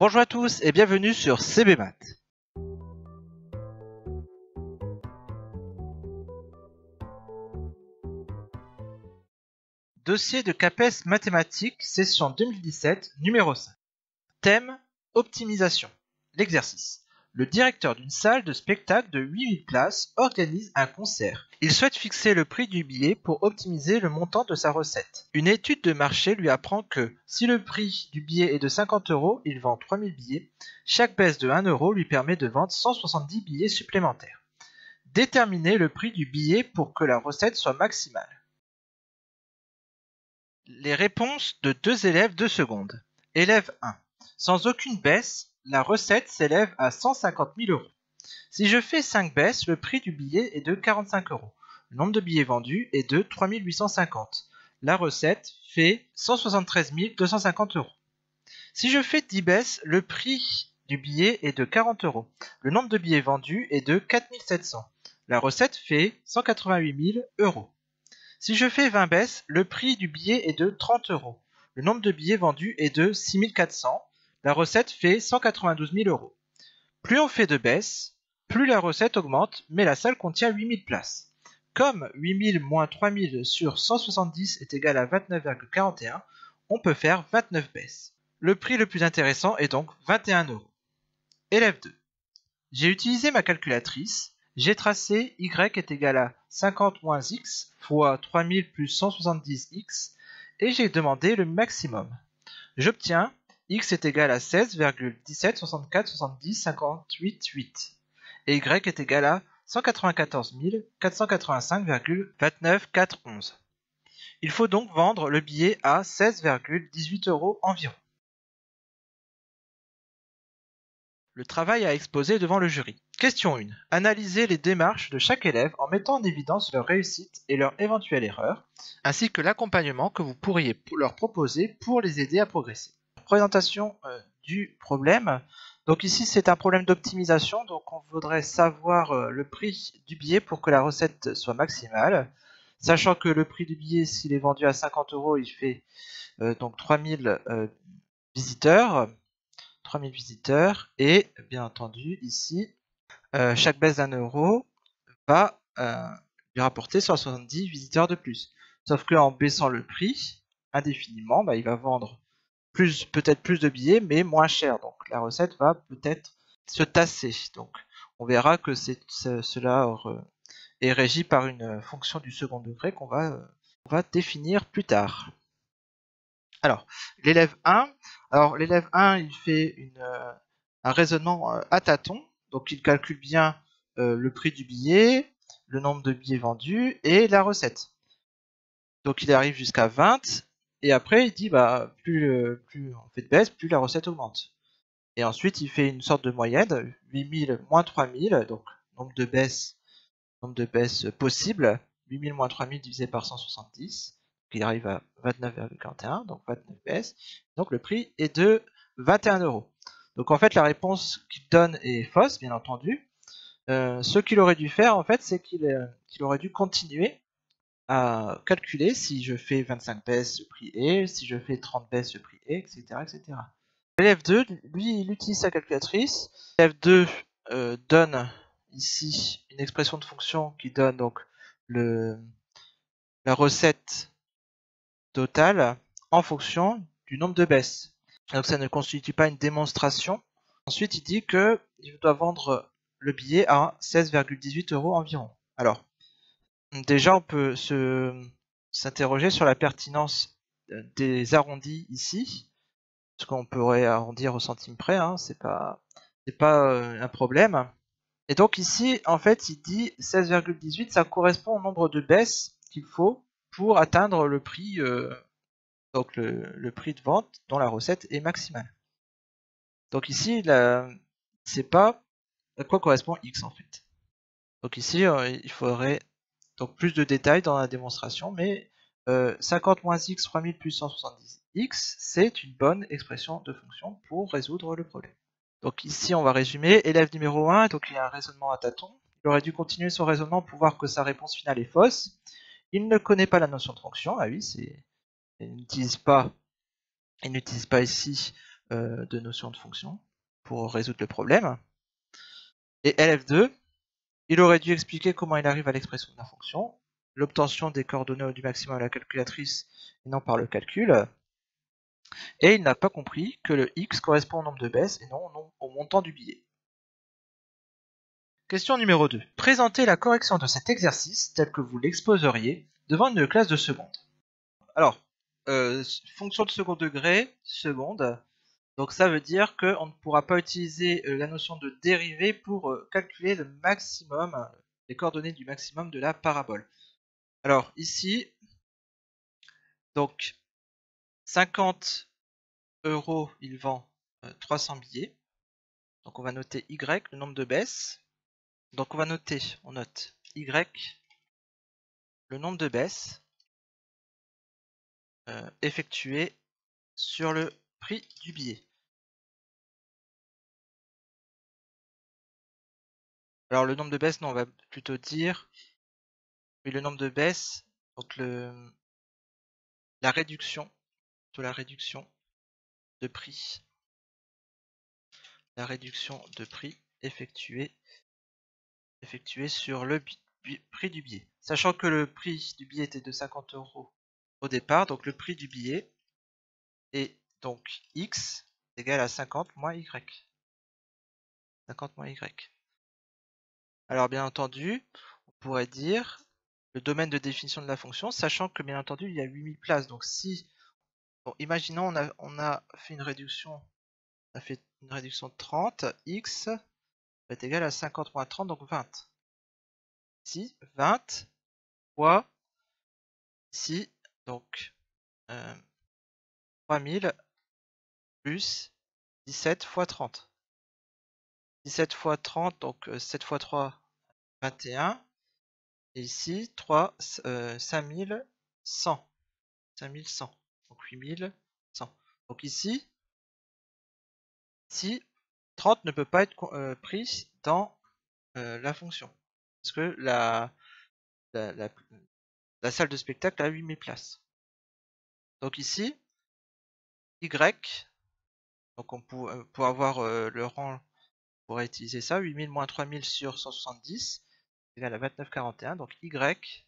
Bonjour à tous et bienvenue sur CBMAT. Dossier de CAPES mathématiques, session 2017, numéro 5. Thème Optimisation. L'exercice. Le directeur d'une salle de spectacle de 8000 places organise un concert. Il souhaite fixer le prix du billet pour optimiser le montant de sa recette. Une étude de marché lui apprend que si le prix du billet est de 50 euros, il vend 3000 billets. Chaque baisse de 1 euro lui permet de vendre 170 billets supplémentaires. Déterminer le prix du billet pour que la recette soit maximale. Les réponses de deux élèves de seconde. Élève 1. Sans aucune baisse, la recette s'élève à 150 000 euros. Si je fais 5 baisses, le prix du billet est de 45 euros. Le nombre de billets vendus est de 3850. La recette fait 173 250 euros. Si je fais 10 baisses, le prix du billet est de 40 euros. Le nombre de billets vendus est de 4700. La recette fait 188 000 euros. Si je fais 20 baisses, le prix du billet est de 30 euros. Le nombre de billets vendus est de 6400. La recette fait 192 000 euros. Plus on fait de baisses, plus la recette augmente, mais la salle contient 8000 places. Comme 8000 moins 3000 sur 170 est égal à 29,41, on peut faire 29 baisses. Le prix le plus intéressant est donc 21 euros. Élève 2. J'ai utilisé ma calculatrice, j'ai tracé y est égal à 50 moins x fois 3000 plus 170x et j'ai demandé le maximum. J'obtiens x est égal à 16,17 64 70 58 8 et y est égal à 194 485,29 411. Il faut donc vendre le billet à 16,18 euros environ. Le travail à exposer devant le jury. Question 1. Analysez les démarches de chaque élève en mettant en évidence leur réussite et leur éventuelle erreur, ainsi que l'accompagnement que vous pourriez leur proposer pour les aider à progresser présentation euh, du problème. Donc ici c'est un problème d'optimisation, donc on voudrait savoir euh, le prix du billet pour que la recette soit maximale. Sachant que le prix du billet, s'il est vendu à 50 euros, il fait euh, donc 3000 visiteurs. 3000 visiteurs. Et bien entendu, ici, chaque baisse d'un euro va lui rapporter 170 visiteurs de plus. Sauf qu'en baissant le prix indéfiniment, bah, il va vendre plus peut-être plus de billets, mais moins cher. Donc la recette va peut-être se tasser. Donc on verra que cela euh, est régi par une fonction du second degré qu'on va, euh, définir plus tard. Alors, l'élève 1, alors l'élève 1, il fait euh, un raisonnement à tâtons, donc il calcule bien le prix du billet, le nombre de billets vendus et la recette. Donc il arrive jusqu'à 20 et après, il dit, bah, plus, plus on fait de baisse, plus la recette augmente. Et ensuite, il fait une sorte de moyenne, 8000 moins 3000, donc nombre de baisses, nombre de baisses possibles, 8000 moins 3000 divisé par 170, qui arrive à 29,41, donc 29 baisses. Donc le prix est de 21 euros. Donc en fait, la réponse qu'il donne est fausse, bien entendu. Euh, ce qu'il aurait dû faire, en fait, c'est qu'il euh, aurait dû continuer à calculer si je fais 25 baisses, ce prix est, si je fais 30 baisses, ce prix est, etc. etc. L'élève 2, lui, il utilise sa calculatrice. L'élève 2 euh, donne ici une expression de fonction qui donne donc la recette totale en fonction du nombre de baisses. Donc ça ne constitue pas une démonstration. Ensuite, il dit que il doit vendre le billet à 16,18 euros environ. Alors, Déjà, on peut s'interroger sur la pertinence euh, des arrondis ici, parce qu'on pourrait arrondir au centime près, hein, c'est pas c'est pas euh, un problème. Et donc ici, en fait, il dit 16,18, ça correspond au nombre de baisses qu'il faut pour atteindre le prix, euh, donc le, prix de vente dont la recette est maximale. Donc ici, c'est pas à quoi correspond x en fait. Donc ici, il faudrait donc plus de détails dans la démonstration, mais 50 euh, moins x 3000 plus 170x, c'est une bonne expression de fonction pour résoudre le problème. Donc ici on va résumer, élève numéro 1, donc il a un raisonnement à tâtons, il aurait dû continuer son raisonnement pour voir que sa réponse finale est fausse. Il ne connaît pas la notion de fonction, ah oui, il n'utilise pas, il n'utilise pas ici euh, de notion de fonction pour résoudre le problème. Et LF2, il aurait dû expliquer comment il arrive à l'expression de la fonction, l'obtention des coordonnées du maximum à la calculatrice et non par le calcul. Et il n'a pas compris que le x correspond au nombre de baisses et non au montant du billet. Question numéro 2. Présentez la correction de cet exercice tel que vous l'exposeriez devant une classe de seconde. Alors, euh, fonction de second degré, seconde. Donc ça veut dire qu'on ne pourra pas utiliser euh, la notion de dérivée pour euh, calculer le maximum, les coordonnées du maximum de la parabole. Alors ici, donc 50 euros, il vend 300 billets. Donc on va noter Y, le nombre de baisses. Donc on va noter, on note Y, le nombre de baisses euh, effectuées sur le prix du billet. Alors le nombre de baisses, non, on va plutôt dire oui, le nombre de baisses, donc le la réduction de la réduction de prix. La réduction de prix effectuée effectué sur le prix du billet. Sachant que le prix du billet était de 50 euros au départ, donc le prix du billet est donc x égal à 50 moins y. 50 moins y. Alors bien entendu, on pourrait dire le domaine de définition de la fonction, sachant que bien entendu il y a 8000 places. Donc si, imaginons on a, on a fait une réduction, on a fait une réduction de 30, x est égal à 50 moins 30, donc 20. Ici, 20 fois ici, donc euh, 3000 plus 17 fois 30. 17 fois 30, donc 7 euh, fois 3, 21. Et ici, 3, euh, 5100. 5100. Donc 8100. Donc ici, ici, 30 ne peut pas être euh, pris dans euh, la fonction. Parce que la, la, salle de spectacle a 8000 places. Donc ici, Y, donc on euh, pour avoir le rang, pourrait utiliser ça, 8000 moins 3000 sur 170, égal à 2941. Donc Y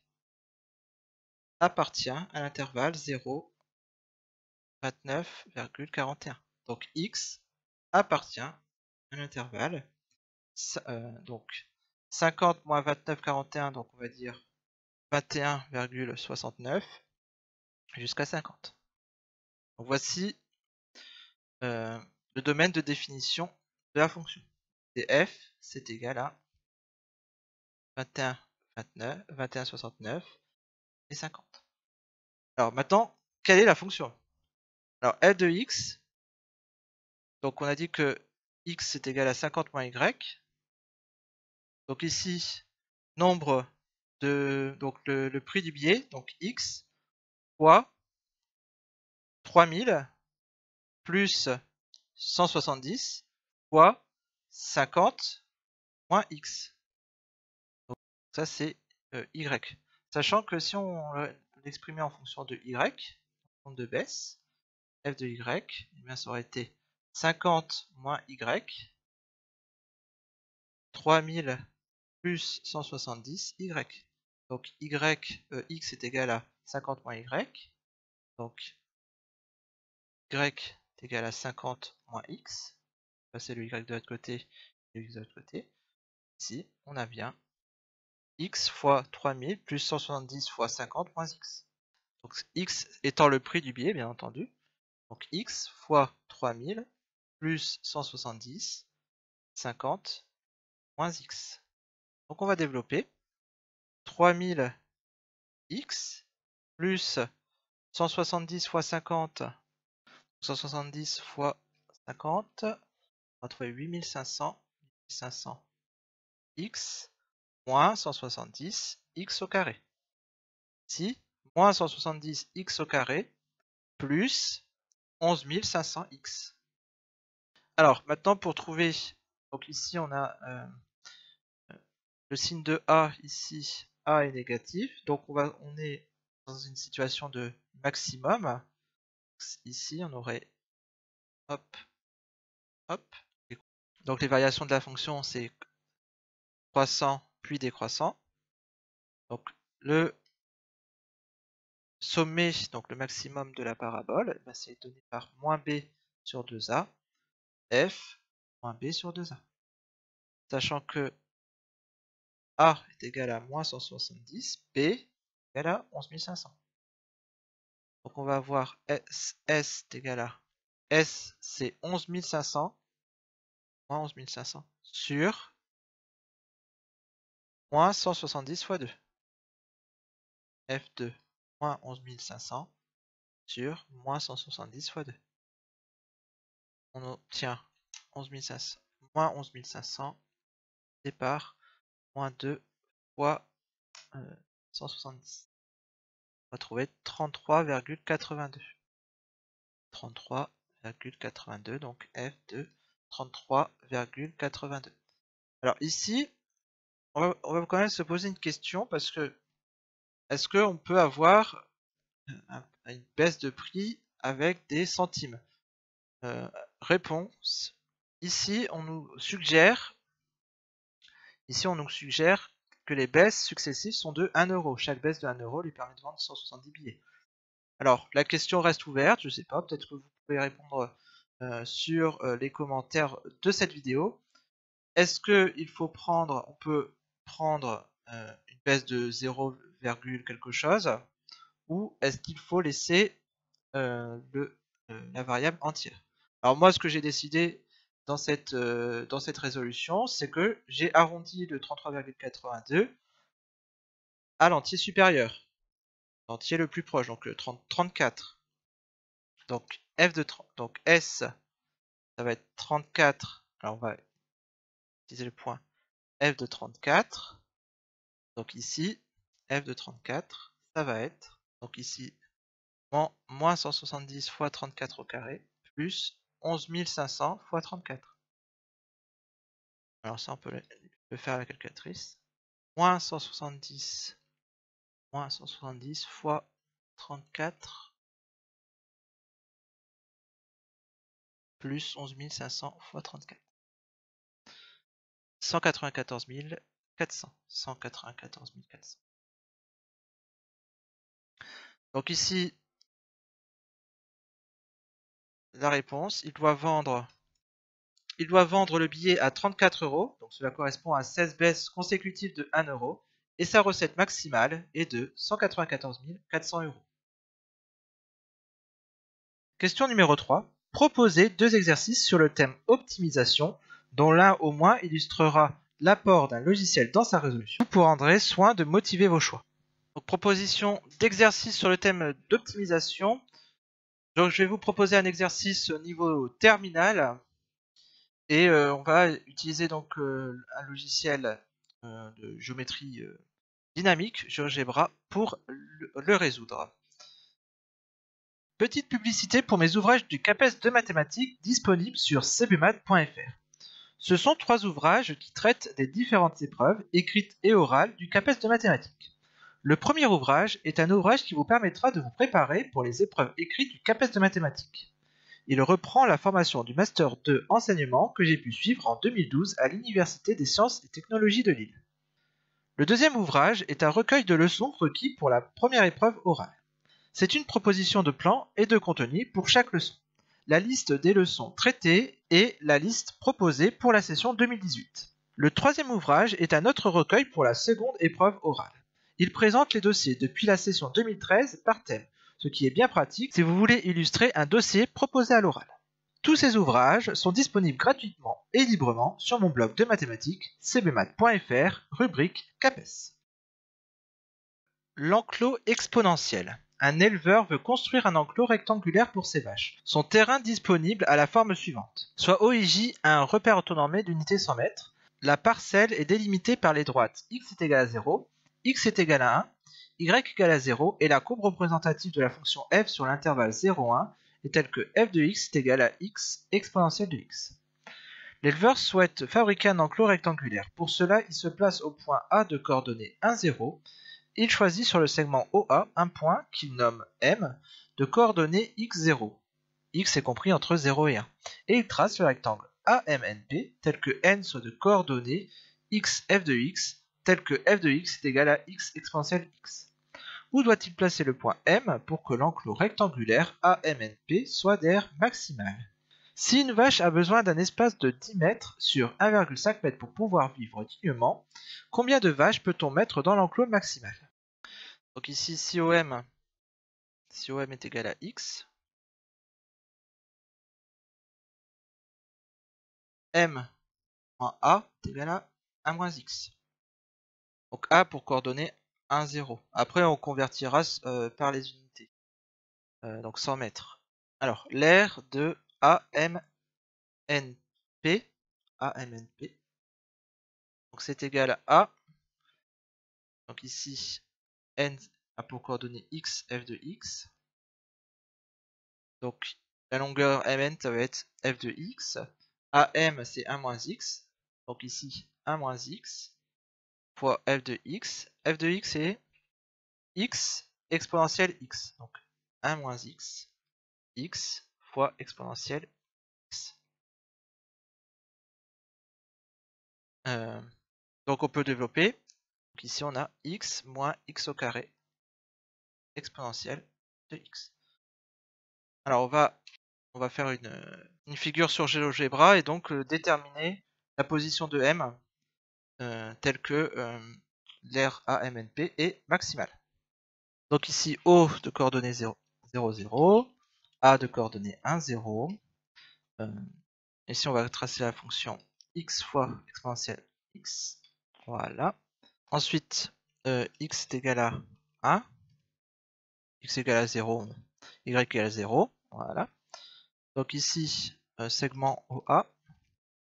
appartient à l'intervalle 0, 29,41. Donc X appartient intervalle. Euh, donc 50 moins 29, 41, donc on va dire 21,69 jusqu'à 50. Donc voici euh, le domaine de définition de la fonction. F, c'est égal à 21, 29, 21, 69 et 50. Alors maintenant, quelle est la fonction? Alors f de x, donc on a dit que x est égal à 50 moins y. Donc ici, nombre de donc le, prix du billet, donc x, fois 3000 plus 170 fois 50 moins x. Donc ça c'est euh, y. Sachant que si on l'exprimait en fonction de y, en fonction de baisse, f de y, eh bien ça aurait été 50 moins y, 3000 plus 170 y. Donc y, euh, x est égal à 50 moins y. Donc y est égal à 50 moins x. Passer le y de l'autre côté et le x de l'autre côté. Ici, on a bien x fois 3000 plus 170 fois 50 moins x. Donc x étant le prix du billet, bien entendu. Donc x fois 3000 plus 170, 50, moins x. Donc on va développer 3000 x plus 170 fois 50, 170 fois 50, on va trouver 8500, 500 x moins 170 x au carré. Ici, moins 170 x au carré plus 11500 x. Alors, maintenant pour trouver, donc ici on a euh, le signe de A, ici A est négatif, donc on, on est dans une situation de maximum. Ici on aurait hop, Hop. Donc les variations de la fonction, c'est croissant puis décroissant. Donc le sommet, donc le maximum de la parabole, eh ben, c'est donné par moins b sur 2a, f moins b sur 2a. Sachant que a est égal à moins 170, b est égal à 11500. Donc on va avoir S, S est égal à S c'est 11500 moins 11500 sur moins 170 fois 2. F2 moins 11500 sur moins 170 fois 2. On obtient 11500 moins 11500 départ moins 2 fois 170. Euh, On va trouver 33,82. 33,82 donc F de 33,82. Alors ici, on va, quand même se poser une question parce que est-ce qu'on peut avoir une baisse de prix avec des centimes? Euh, Réponse. Ici, on nous suggère Ici, on nous suggère que les baisses successives sont de 1 euro. Chaque baisse de 1 euro lui permet de vendre 170 billets. Alors, la question reste ouverte, je ne sais pas, peut-être que vous pouvez répondre euh, sur euh, les commentaires de cette vidéo. Est-ce qu'il faut prendre, on peut prendre euh, une baisse de 0, quelque chose, ou est-ce qu'il faut laisser la variable entière? Alors moi, ce que j'ai décidé, dans cette, euh, résolution, c'est que j'ai arrondi le 33,82 à l'entier supérieur, l'entier le plus proche, donc le 30, 34. Donc f de donc s, ça va être 34. Alors on va utiliser le point f de 34. Donc ici, f de 34, ça va être, donc ici, moins 170 fois 34 au carré, plus 11 500 fois 34. Alors ça, on peut le faire la calculatrice. Moins 170, moins 170 fois 34, plus 11 500 fois 34. 194 400. 194 400. Donc ici, la réponse. Il doit vendre, il doit vendre le billet à 34 euros, donc cela correspond à 16 baisses consécutives de 1 euro, et sa recette maximale est de 194 400 euros. Question numéro 3. Proposez deux exercices sur le thème optimisation, dont l'un au moins illustrera l'apport d'un logiciel dans sa résolution. Vous prendrez soin de motiver vos choix. Donc, proposition d'exercice sur le thème d'optimisation. Donc je vais vous proposer un exercice au niveau terminal et euh, on va utiliser donc euh, un logiciel euh, de géométrie dynamique, GeoGebra, pour le, résoudre. Petite publicité pour mes ouvrages du CAPES de mathématiques disponibles sur cbmat.fr. Ce sont trois ouvrages qui traitent des différentes épreuves écrites et orales du CAPES de mathématiques. Le premier ouvrage est un ouvrage qui vous permettra de vous préparer pour les épreuves écrites du CAPES de mathématiques. Il reprend la formation du Master 2 enseignement que j'ai pu suivre en 2012 à l'Université des sciences et technologies de Lille. Le deuxième ouvrage est un recueil de leçons requis pour la première épreuve orale. C'est une proposition de plan et de contenu pour chaque leçon, la liste des leçons traitées et la liste proposée pour la session 2018. Le troisième ouvrage est un autre recueil pour la seconde épreuve orale. Il présente les dossiers depuis la session 2013 par thème, ce qui est bien pratique si vous voulez illustrer un dossier proposé à l'oral. Tous ces ouvrages sont disponibles gratuitement et librement sur mon blog de mathématiques cbmat.fr, rubrique CAPES. L'enclos exponentiel. Un éleveur veut construire un enclos rectangulaire pour ses vaches. Son terrain disponible a la forme suivante. Soit OIJ a un repère autonomé d'unité 100 mètres. La parcelle est délimitée par les droites x est égal à 0 x est égal à 1, y égal à 0 et la courbe représentative de la fonction f sur l'intervalle 0,1 est telle que f de x est égal à x exponentielle de x. L'éleveur souhaite fabriquer un enclos rectangulaire. Pour cela, il se place au point A de coordonnées 1, 0. Il choisit sur le segment OA un point qu'il nomme M de coordonnées x0. x est compris entre 0 et 1. Et il trace le rectangle. AMNP tel que n soit de coordonnées x f de x tel que f de x est égal à x exponentielle x. Où doit-il placer le point M pour que l'enclos rectangulaire AMNP soit d'air maximal Si une vache a besoin d'un espace de 10 mètres sur 1,5 m pour pouvoir vivre dignement, combien de vaches peut-on mettre dans l'enclos maximal? Donc ici, si OM, est égal à X, M moins A est égal à 1 moins X. Donc A pour coordonner 1, 0. Après, on convertira euh, par les unités. Euh, donc 100 mètres. Alors, l'air de AMNP. AMNP. Donc c'est égal à. Donc ici, N a pour coordonnées X, F de X. Donc la longueur Mn, ça va être F de X. AM, c'est 1 moins X. Donc ici, 1 moins X fois f de x. f de x est x exponentielle x. Donc 1 moins x, x fois exponentielle x. Euh, donc on peut développer. Ici on a x moins x au carré exponentielle de x. Alors on va, on va faire une, figure sur GeoGebra et donc euh, déterminer la position de m euh, tel que euh, l'air AMNP est maximal. Donc ici O de coordonnées 0, 0, 0, A de coordonnées 1, 0. Euh, ici on va tracer la fonction x fois exponentielle x. Voilà. Ensuite, x est égal à 1, x est égal à 0, y est égal à 0. Voilà. Donc ici, segment OA,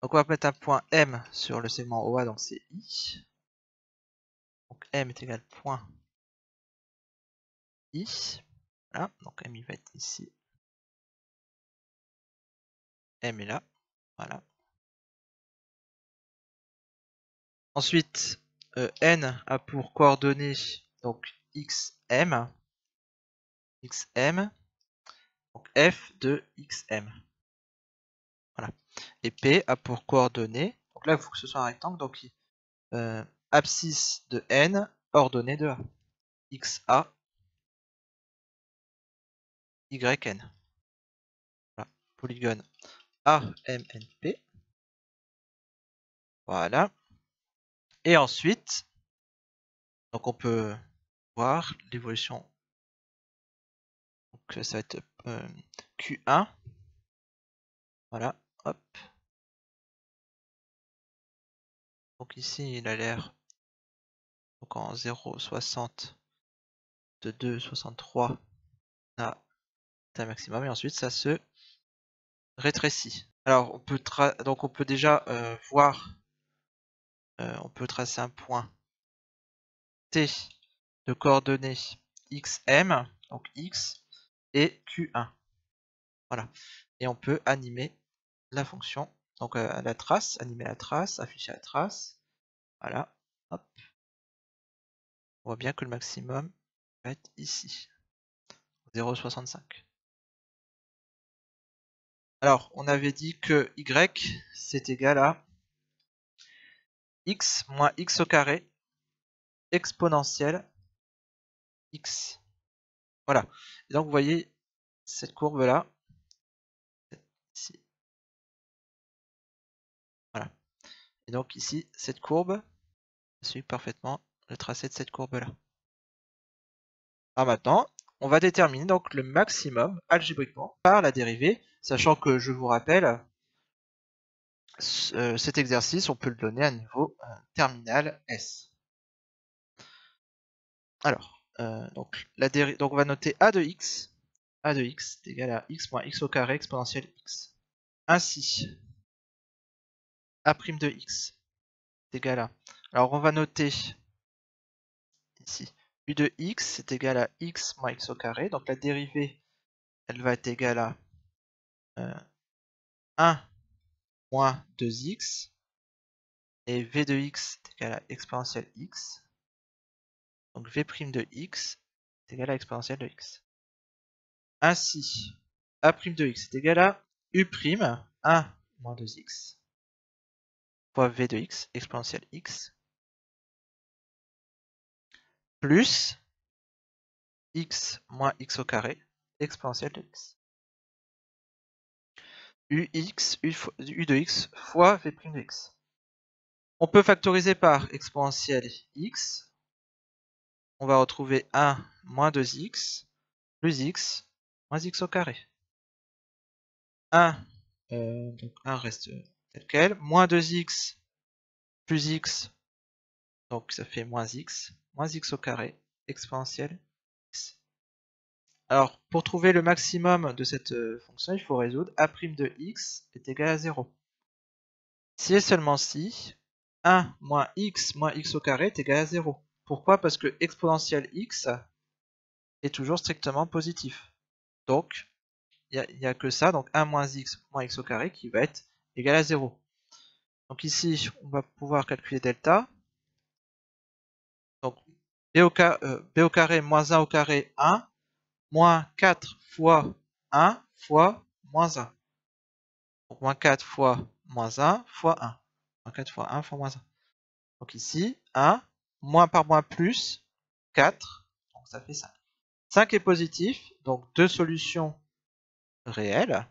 donc on va mettre un point M sur le segment OA, donc c'est I. Donc M est égal à point I. Voilà, donc M il va être ici. M est là. Voilà. Ensuite, euh, N a pour coordonnées donc XM. XM. Donc F de XM. Voilà. Et P a pour coordonnées, donc là il faut que ce soit un rectangle, donc euh, abscisse de n, ordonnée de A. XA, YN. Voilà. Polygone AMNP. Voilà. Et ensuite, donc on peut voir l'évolution. Donc ça va être euh, Q1. Voilà. Hop. Donc ici, il a l'air donc en 0,60 de 2,63 à un maximum et ensuite ça se rétrécit. Alors on peut donc on peut déjà euh, voir, euh, on peut tracer un point T de coordonnées xm, donc x et q1. Voilà. Et on peut animer la fonction. Donc euh, la trace, animer la trace, afficher la trace. Voilà. Hop. On voit bien que le maximum va être ici. 0,65. Alors, on avait dit que y, c'est égal à x moins x au carré exponentielle x. Voilà. Et donc, vous voyez cette courbe-là, ici, Et donc ici, cette courbe suit parfaitement le tracé de cette courbe-là. Alors maintenant, on va déterminer donc le maximum algébriquement par la dérivée, sachant que je vous rappelle, euh, cet exercice, on peut le donner à niveau euh, terminal S. Alors, euh, donc, la donc on va noter a de x, a de x est égal à x moins x au carré exponentielle x. Ainsi, a' de x est égal à. Alors on va noter ici u de x est égal à x moins x au carré. Donc la dérivée, elle va être égale à 1 euh, moins 2x. Et v de x est égal à exponentielle x. Donc v' de x est égal à exponentielle de x. Ainsi, a' de x est égal à u', 1 moins 2x fois v de x exponentielle x plus x moins x au carré exponentielle de x. ux u, de x fois v' de x. On peut factoriser par exponentielle x. On va retrouver 1 moins 2x plus x moins x au carré. 1, euh, donc 1 reste tel quel, moins 2x plus x, donc ça fait moins x, moins x au carré, exponentielle. Alors, pour trouver le maximum de cette euh, fonction, il faut résoudre a' de x est égal à 0. Si et seulement si, 1 moins x moins x au carré est égal à 0. Pourquoi? Parce que exponentielle x est toujours strictement positif. Donc, il n'y a, que ça, donc 1 moins x moins x au carré qui va être égal à 0. Donc ici, on va pouvoir calculer delta. Donc b au, euh, carré moins 1 au carré 1, moins 4 fois 1 fois moins 1. Donc moins 4 fois moins 1 fois 1. Moins 4 fois 1 fois moins 1. Donc ici, 1, moins par moins plus 4, donc ça fait 5. 5 est positif, donc deux solutions réelles.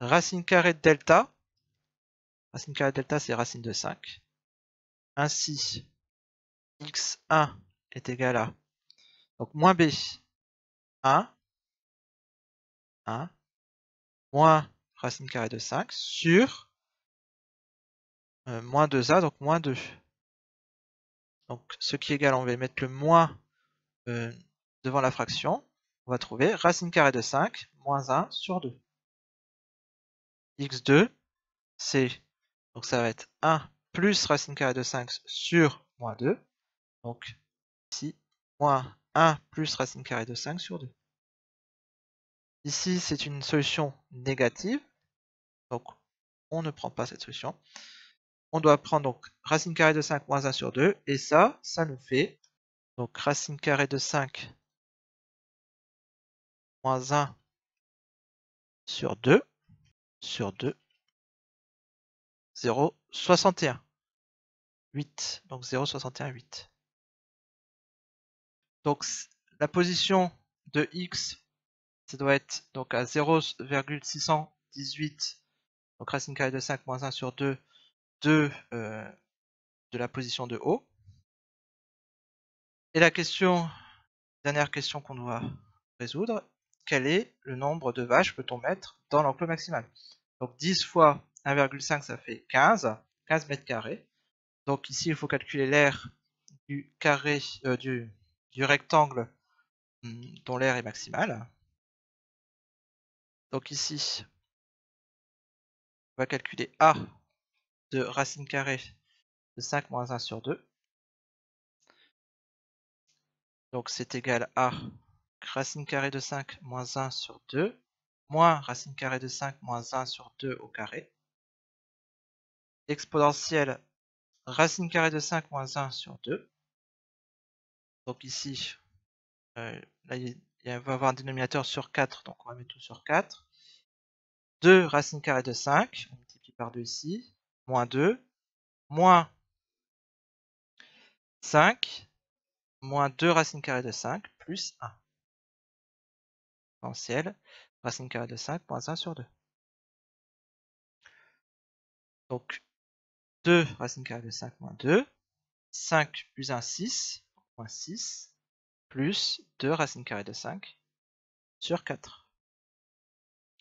Racine carrée de delta. Racine carrée de delta, c'est racine de 5. Ainsi, x1 est égal à donc moins b 1, 1, moins racine carrée de 5 sur euh, moins 2a, donc moins 2. Donc ce qui est égal, on va mettre le moins euh, devant la fraction. On va trouver racine carrée de 5 moins 1 sur 2. x2, c'est, donc ça va être 1 plus racine carrée de 5 sur moins 2. Donc ici, moins 1 plus racine carrée de 5 sur 2. Ici, c'est une solution négative. Donc, on ne prend pas cette solution on doit prendre donc racine carrée de 5 moins 1 sur 2. Et ça, ça nous fait donc racine carrée de 5 moins 1 sur 2 sur 2. 0,61. 8. Donc 0,61, 8. Donc la position de x, ça doit être donc à 0,618. Donc racine carrée de 5 moins 1 sur 2 de, euh, de la position de haut. Et la question, dernière question qu'on doit résoudre, quel est le nombre de vaches peut-on mettre dans l'enclos maximal? Donc 10 fois 1,5 ça fait 15, 15 mètres carrés. Donc ici il faut calculer l'air du carré euh, du, du rectangle hum, dont l'air est maximal. Donc ici on va calculer A de racine carrée de 5 moins 1 sur 2. Donc c'est égal à racine carrée de 5 moins 1 sur 2 moins racine carrée de 5 moins 1 sur 2 au carré. Exponentielle racine carrée de 5 moins 1 sur 2. Donc ici, euh, là, il va avoir un dénominateur sur 4, donc on va mettre tout sur 4. 2 racine carrée de 5, on multiplie par 2 ici moins 2, moins 5, moins 2 racine carrée de 5, plus 1. Potentiel, racine carrée de 5, moins 1 sur 2. Donc, 2 racine carrée de 5, moins 2. 5 plus 1, 6, moins 6, plus 2 racine carrée de 5 sur 4.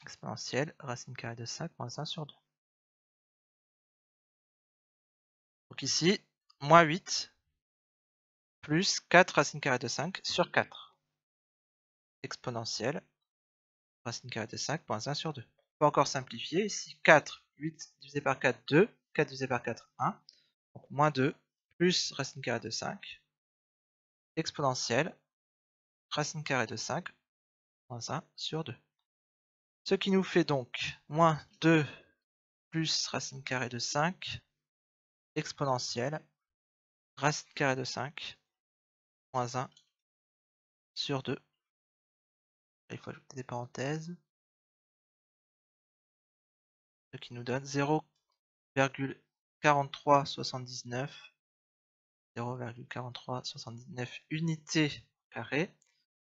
Exponentielle, racine carrée de 5, moins 1 sur 2. Donc ici, moins 8 plus 4 racine carrée de 5 sur 4. Exponentielle, racine carrée de 5 moins 1 sur 2. On peut encore simplifier. Ici, 4, 8 divisé par 4, 2. 4 divisé par 4, 1. Donc moins 2 plus racine carrée de 5. Exponentielle, racine carrée de 5 moins 1 sur 2. Ce qui nous fait donc moins 2 plus racine carrée de 5 exponentielle racine carrée de 5 moins 1 sur 2. Il faut ajouter des parenthèses. Ce qui nous donne 0,4379 0,4379 unités carrées.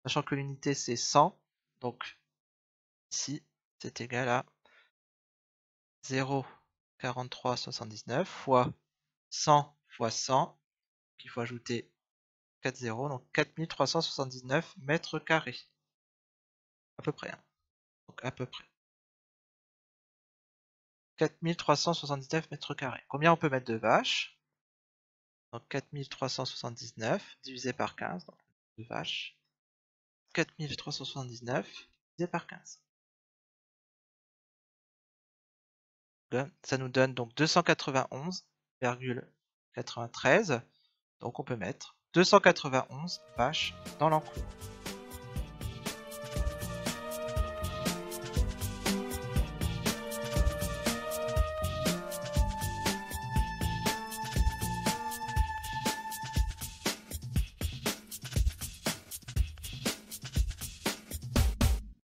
Sachant que l'unité c'est 100. Donc ici c'est égal à 0,4379 fois 100 fois 100. Il faut ajouter 4 zéros, donc 4379 mètres carrés. À peu près. Hein. Donc à peu près. 4379 mètres carrés. Combien on peut mettre de vaches? Donc 4379 divisé par 15, donc de vaches. 4379 divisé par 15. Ça nous donne donc 291,93. Donc on peut mettre 291 vaches dans l'enclos.